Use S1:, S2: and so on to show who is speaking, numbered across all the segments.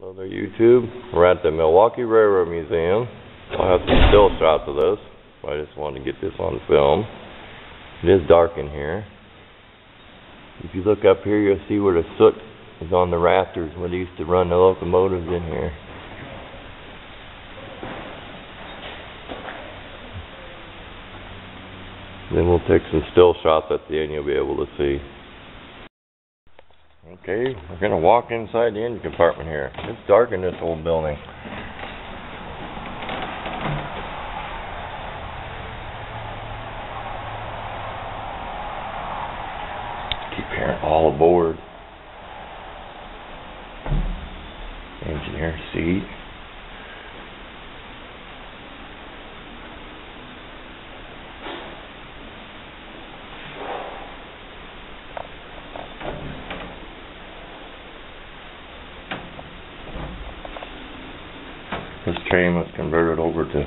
S1: Hello there YouTube. We're at the Milwaukee Railroad Museum. I'll have some still shots of this. I just wanted to get this on film. It is dark in here. If you look up here you'll see where the soot is on the rafters where they used to run the locomotives in here. Then we'll take some still shots at the end you'll be able to see. Okay, we're gonna walk inside the engine compartment here. It's dark in this old building. Keep hearing all aboard. Engineer seat. This train was converted over to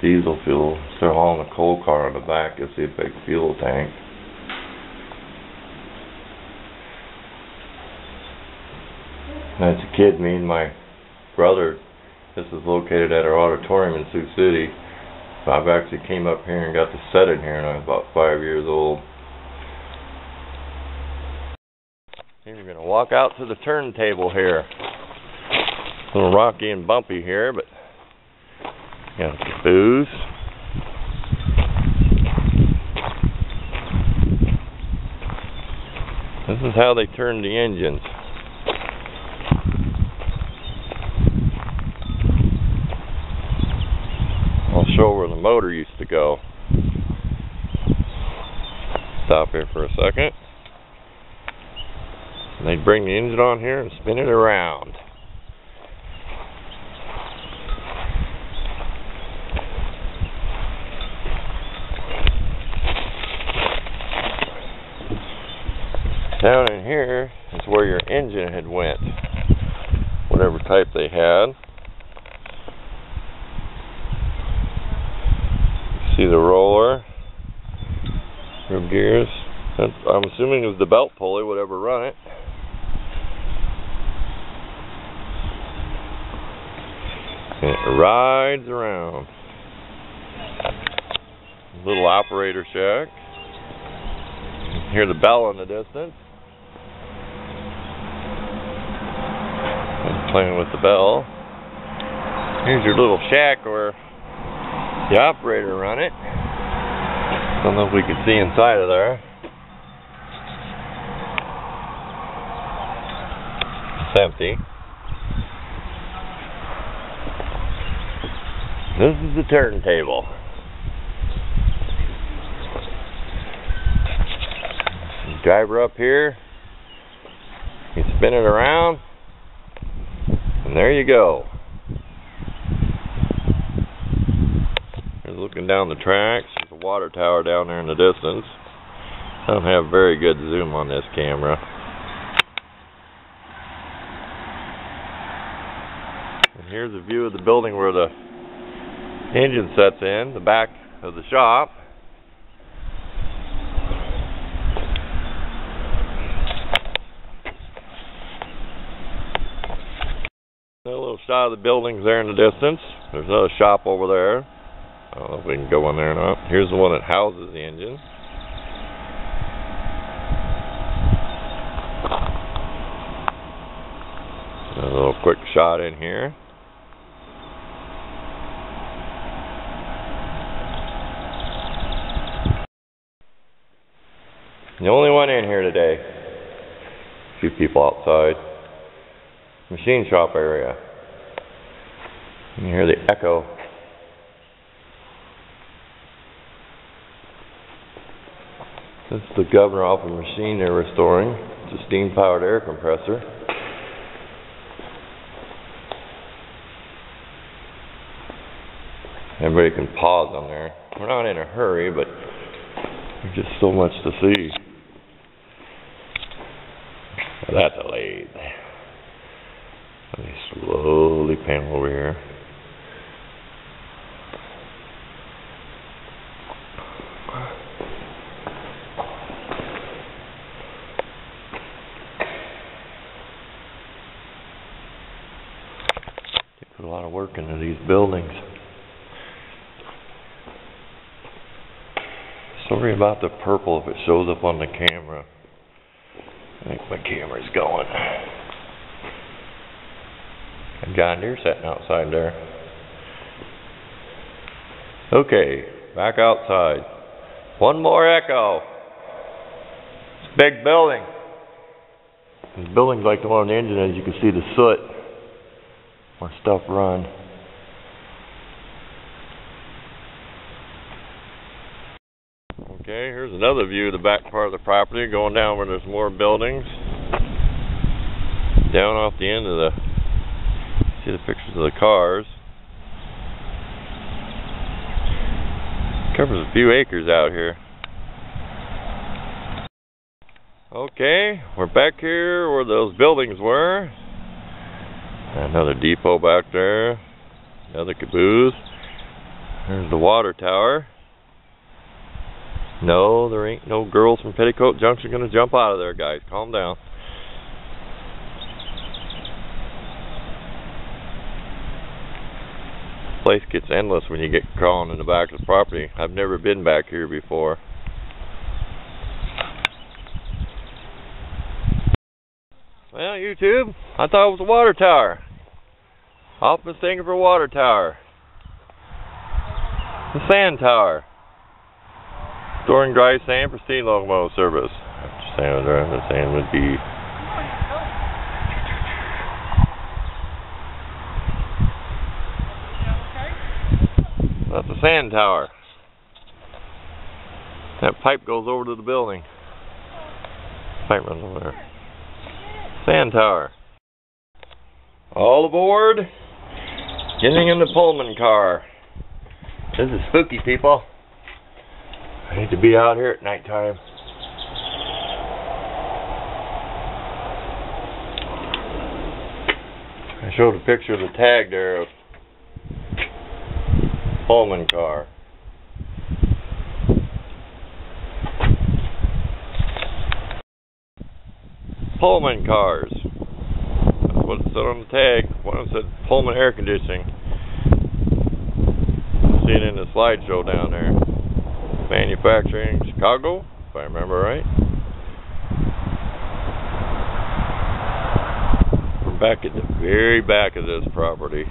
S1: diesel fuel. They're hauling a coal car on the back. See a big fuel tank. As a kid, me and my brother, this is located at our auditorium in Sioux City. I've actually came up here and got to set in here when I was about five years old. And we're going to walk out to the turntable here. A little rocky and bumpy here, but booze. This is how they turn the engines. I'll show where the motor used to go. Stop here for a second. And they'd bring the engine on here and spin it around. Down in here is where your engine had went. Whatever type they had. See the roller, your gears. I'm assuming it was the belt pulley, whatever run it. And it rides around. Little operator shack. Hear the bell in the distance. Playing with the bell. Here's your little shack where the operator run it. Don't know if we can see inside of there. It's empty. This is the turntable. Driver up here. You spin it around. And there you go. There's looking down the tracks. There's a water tower down there in the distance. I don't have very good zoom on this camera. And here's a view of the building where the engine sets in, the back of the shop. A little shot of the buildings there in the distance. There's another shop over there. I don't know if we can go in there or not. Here's the one that houses the engine. A little quick shot in here. The only one in here today. A few people outside. Machine shop area. You hear the echo. This is the governor off a machine they're restoring. It's a steam powered air compressor. Everybody can pause on there. We're not in a hurry, but there's just so much to see. That's a lathe. Let me slowly pan over here. Lot in these buildings. Sorry about the purple if it shows up on the camera. I think my camera's going. And John Deere sitting outside there. Okay, back outside. One more echo. It's a big building. The building's like the one on the engine, as you can see the soot stuff run. Okay, here's another view of the back part of the property, going down where there's more buildings. Down off the end of the, see the pictures of the cars. Covers a few acres out here. Okay, we're back here where those buildings were. Another depot back there. Another caboose. There's the water tower. No, there ain't no girls from Petticoat Junction gonna jump out of there, guys. Calm down. Place gets endless when you get crawling in the back of the property. I've never been back here before. Well, YouTube, I thought it was a water tower. Off mistaken for a water tower. The sand tower. Storing dry sand for steam locomotive service. Sand, the sand would be. That's a sand tower. That pipe goes over to the building. Pipe runs over there. Sand tower. All aboard. Getting in the Pullman car. This is spooky, people. I hate to be out here at nighttime. I showed a picture of the tag there of Pullman car. Pullman cars. That's what it said on the tag. One of them said Pullman air conditioning. See it in the slideshow down there. Manufacturing Chicago, if I remember right. We're back at the very back of this property.